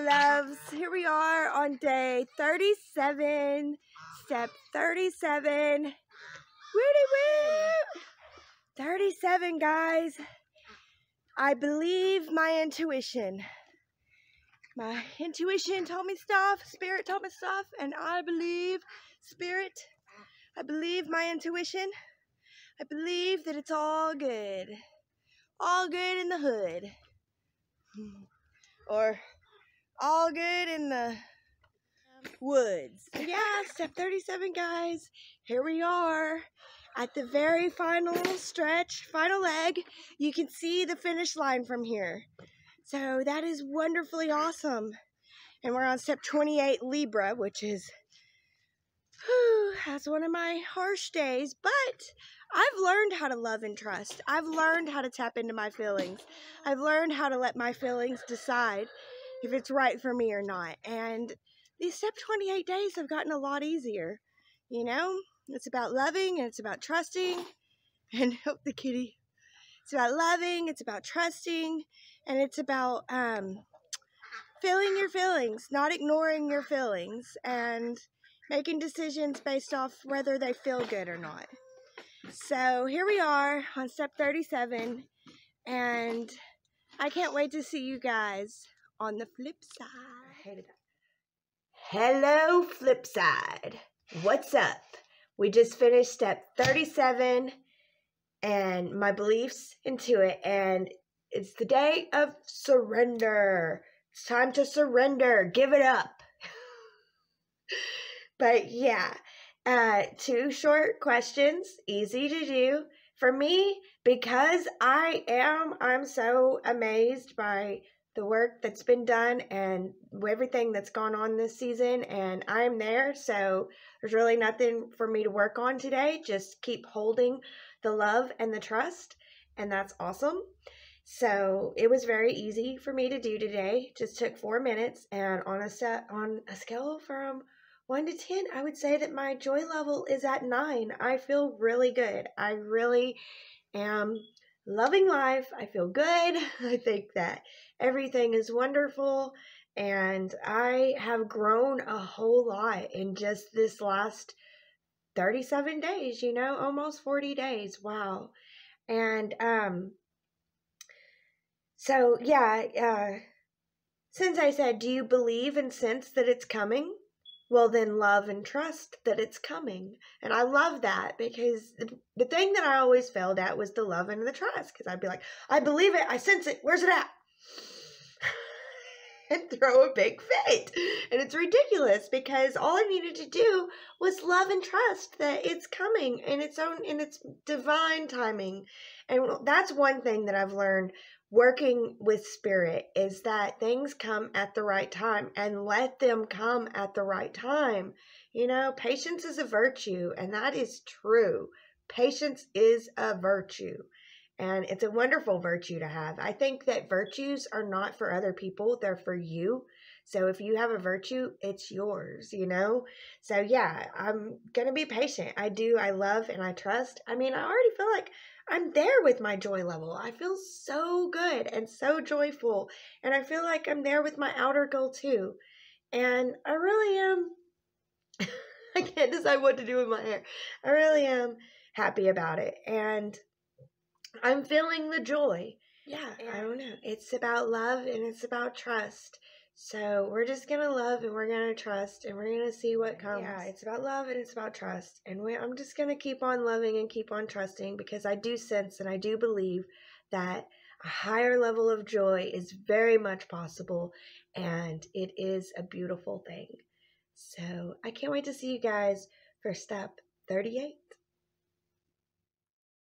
Loves. Here we are on day 37, step 37. Woody woo! 37, guys. I believe my intuition. My intuition told me stuff, spirit told me stuff, and I believe spirit. I believe my intuition. I believe that it's all good. All good in the hood. Or all good in the woods. Yeah, step 37, guys. Here we are at the very final stretch, final leg. You can see the finish line from here. So that is wonderfully awesome. And we're on step 28, Libra, which is, whew, that's one of my harsh days. But I've learned how to love and trust. I've learned how to tap into my feelings. I've learned how to let my feelings decide if it's right for me or not. And these step 28 days have gotten a lot easier. You know, it's about loving and it's about trusting. And help the kitty. It's about loving, it's about trusting, and it's about um, feeling your feelings, not ignoring your feelings, and making decisions based off whether they feel good or not. So here we are on step 37, and I can't wait to see you guys on the flip side. I hated that. Hello, flip side. What's up? We just finished step 37 and my beliefs into it, and it's the day of surrender. It's time to surrender. Give it up. but yeah, uh, two short questions, easy to do. For me, because I am, I'm so amazed by the work that's been done and everything that's gone on this season and I'm there. So there's really nothing for me to work on today. Just keep holding the love and the trust and that's awesome. So it was very easy for me to do today. Just took 4 minutes and on a set on a scale from 1 to 10 I would say that my joy level is at 9 I feel really good. I really am loving life. I feel good. I think that everything is wonderful. And I have grown a whole lot in just this last 37 days, you know, almost 40 days. Wow. And um so yeah, uh since I said, do you believe and sense that it's coming? Well then love and trust that it's coming and i love that because the, thing that i always failed at was the love and the trust because i'd be like i believe it i sense it where's it at? And throw a big fit and it's ridiculous because all i needed to do was love and trust that it's coming in its own in its divine timing and that's one thing that i've learned working with spirit is that things come at the right time and let them come at the right time. You know, patience is a virtue, and that is true. Patience is a virtue, and it's a wonderful virtue to have. I think that virtues are not for other people, they're for you. So if you have a virtue, it's yours, you know? So yeah, I'm going to be patient. I do. I love and I trust. I mean, I already feel like I'm there with my joy level. I feel so good and so joyful. And I feel like I'm there with my outer goal too. And I really am. I can't decide what to do with my hair. I really am happy about it. And I'm feeling the joy. Yeah, I don't know. It's about love and it's about trust. So we're just gonna love and we're gonna trust and we're gonna see what comes. Yeah, it's about love and it's about trust. And we, I'm just gonna keep on loving and keep on trusting because I do sense and I do believe that a higher level of joy is very much possible and it is a beautiful thing. So I can't wait to see you guys for step 38.